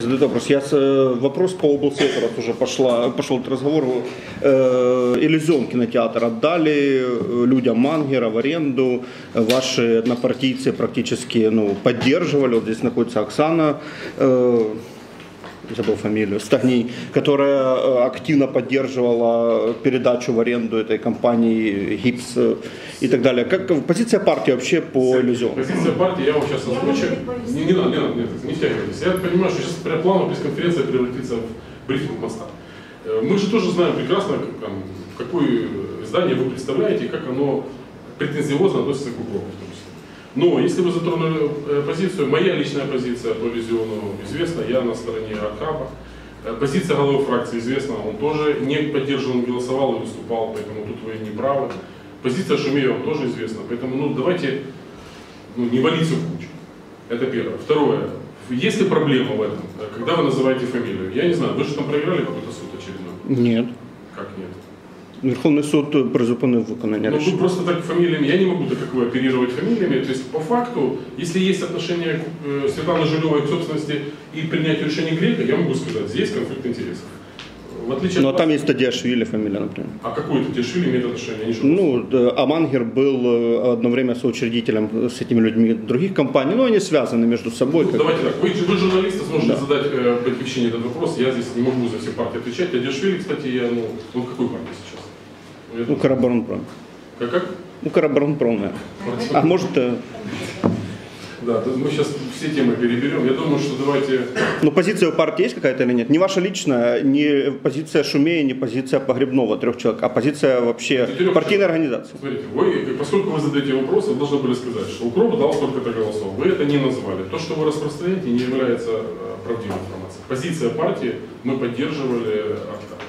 Задаю вопрос. Я э, вопрос по области, раз уже пошла, пошел этот разговор. Э, Иллюзион кинотеатр отдали э, людям Мангера в аренду. Ваши однопартийцы практически ну, поддерживали. Вот здесь находится Оксана. Забыл фамилию, Стагней, которая э, активно поддерживала передачу в аренду этой компании ГИПС э, и так далее. Как позиция партии вообще по иллюзиону? Позиция партии, я вам сейчас озвучу. Не, не надо, не надо, нет, не втягивайтесь. Я понимаю, что сейчас при плану пресс-конференция превратится в брифинг моста. Э, Мы же тоже знаем прекрасно, как, там, какое здание вы представляете и как оно претензиозно относится к укропу. Но если вы затронули э, позицию, моя личная позиция по визиону известна, я на стороне Архаба. Э, Позиция головы фракции известна, он тоже не поддерживал, он голосовал и выступал, поэтому тут вы не правы. Позиция Шумея вам тоже известна, поэтому ну, давайте ну, не валиться в кучу. Это первое. Второе. Есть ли проблема в этом, э, когда вы называете фамилию? Я не знаю, вы же там проиграли какой-то суд очередной? Нет. Как нет? Верховний суд призупинив виконання Ну, рішення. просто так фамилиями, я не могу так как вы оперировать фамилиями. То есть, по факту, если есть отношение Светланы Жилевой к собственности и принятию решения Грека, я могу сказать, здесь конфликт интересов. В отличие Ну, а от там вас- есть Тадиашвили фамилия, например. А какой это Тешвили имеет отношение? Они Ну, да, а был э, одно время соучредителем с этими людьми других компаний, но они связаны между собой. Ну, как- давайте так, вы, вы журналисты сможете Да. задать э, Батьковщине этот вопрос, я здесь не могу за все партии отвечать. Дешвили, кстати, я, ну, в какой партии сейчас? Ну, я думаю, Укроборонпром. как, как? Укроборонпром, наверное. А может, э, Да, мы сейчас все темы переберем. Я думаю, что давайте... ну позиция у партии есть какая-то или нет? Не ваша личная, не позиция Шумея, не позиция Погребного трех человек, а позиция вообще Четырех партийной организации. Смотрите, вы, поскольку вы задаете вопрос, вы должны были сказать, что Укроп дал столько-то голосов. Вы это не назвали. То, что вы распространяете, не является э, правдивой информацией. Позиция партии, мы поддерживали акта.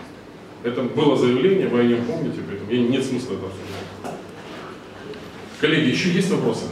Это было заявление, вы о нем помните, поэтому нет смысла это обсуждать. Коллеги, еще есть вопросы?